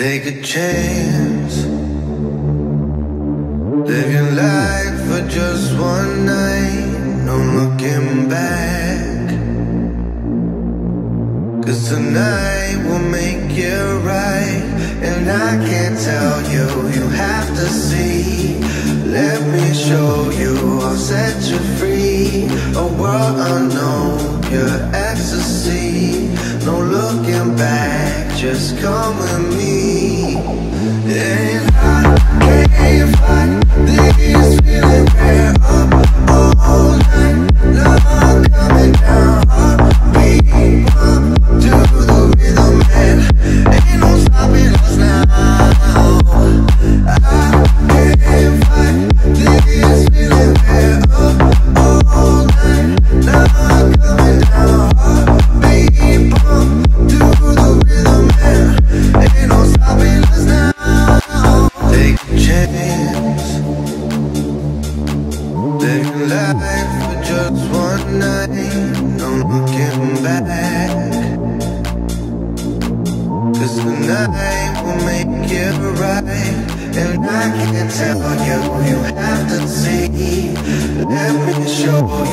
Take a chance. Live your life for just one night. No looking back. Cause tonight will make you right. And I can't tell you, you have to see. Let me show you, I'll set you free. A world unknown, your ecstasy. No looking back, just come with me. And I can't fight these feelings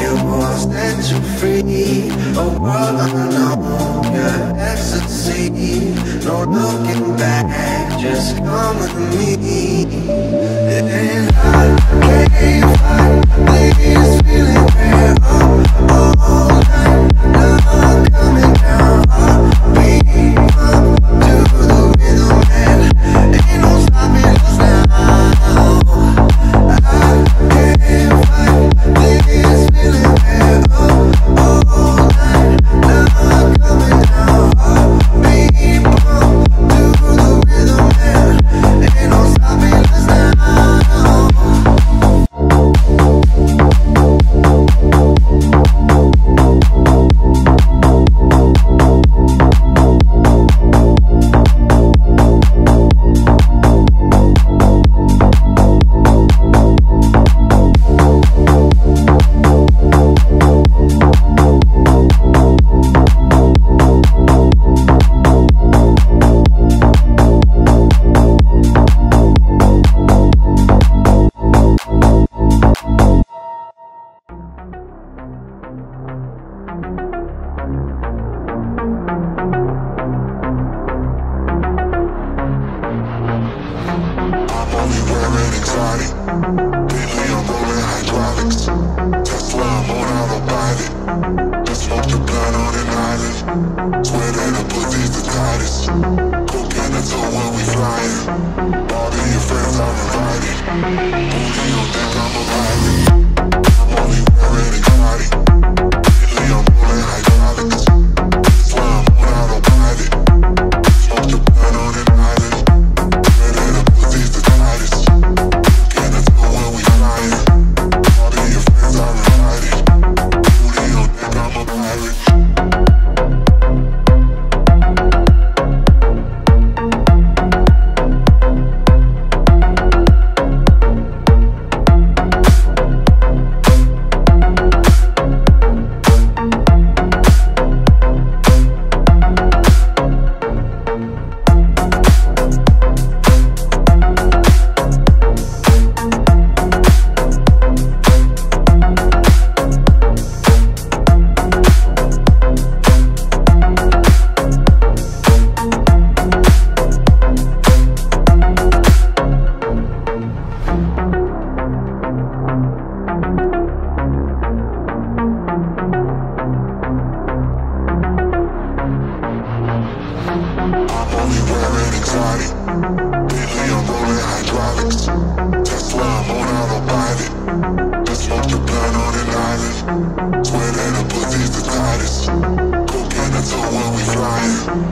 you will set you free. A world unknown, your ecstasy No looking back, just come with me. And I can't fight these feelings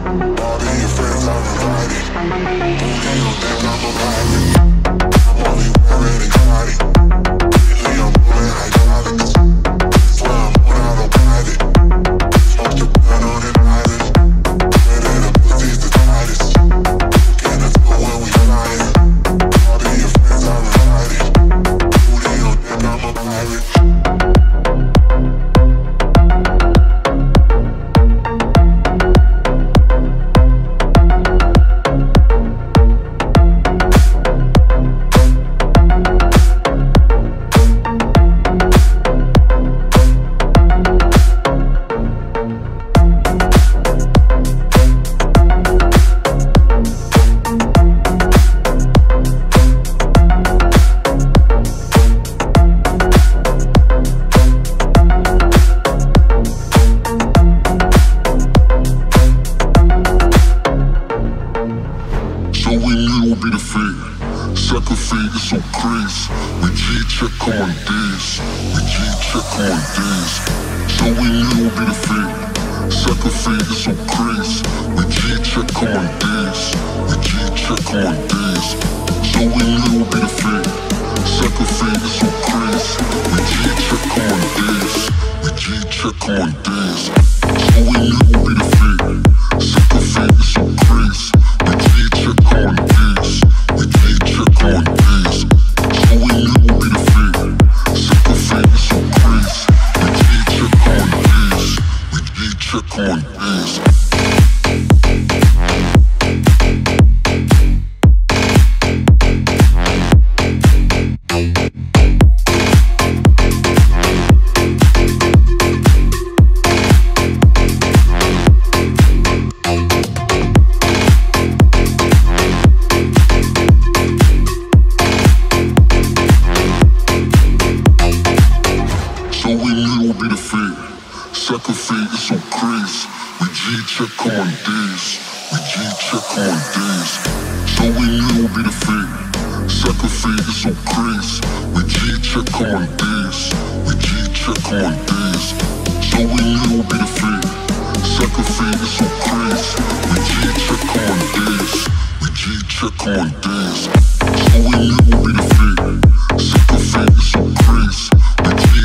All of your friends are invited. Don't damn, I'm a private. Only wearing exotic. Be the fate. Is so crazy. We G check on days. We G check on days. So we knew would be the fate. Is so crazy. We G check on days. We G check on days. So we knew would be the fate. Is so crazy. We G check on days. We G check on days. G check on days. We G check on days. So we knew be the fate. Fate is so crazy. We G check on days. We G check on days. So we knew be the fate. Fate is so crazy. We G check on days. We G check on days. So we knew be the fate. Fate is so crazy. We G